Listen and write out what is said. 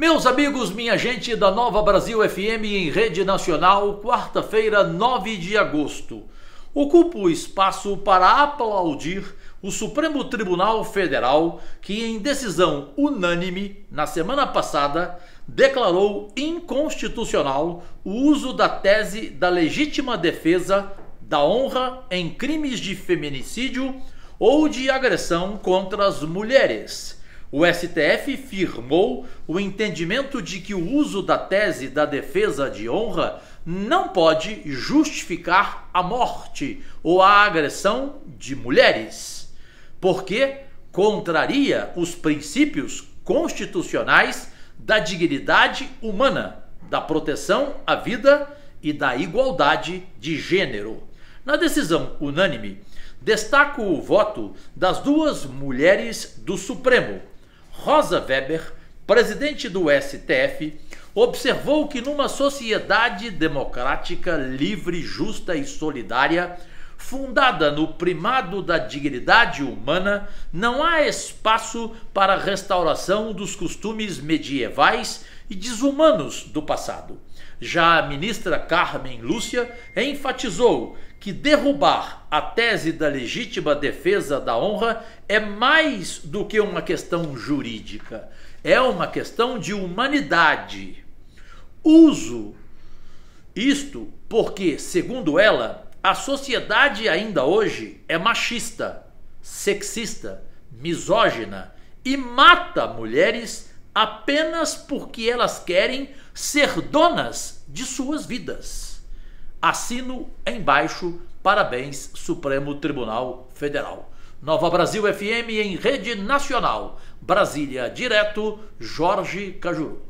Meus amigos, minha gente da Nova Brasil FM em rede nacional, quarta-feira, 9 de agosto. Ocupo o espaço para aplaudir o Supremo Tribunal Federal, que, em decisão unânime, na semana passada, declarou inconstitucional o uso da tese da legítima defesa da honra em crimes de feminicídio ou de agressão contra as mulheres o STF firmou o entendimento de que o uso da tese da defesa de honra não pode justificar a morte ou a agressão de mulheres, porque contraria os princípios constitucionais da dignidade humana, da proteção à vida e da igualdade de gênero. Na decisão unânime, destaco o voto das duas mulheres do Supremo, Rosa Weber, presidente do STF, observou que numa sociedade democrática, livre, justa e solidária, fundada no primado da dignidade humana, não há espaço para a restauração dos costumes medievais e desumanos do passado. Já a ministra Carmen Lúcia enfatizou que derrubar a tese da legítima defesa da honra é mais do que uma questão jurídica, é uma questão de humanidade. Uso isto porque, segundo ela, a sociedade ainda hoje é machista, sexista, misógina e mata mulheres apenas porque elas querem ser donas de suas vidas. Assino embaixo, parabéns, Supremo Tribunal Federal. Nova Brasil FM em rede nacional. Brasília, direto, Jorge Cajuru.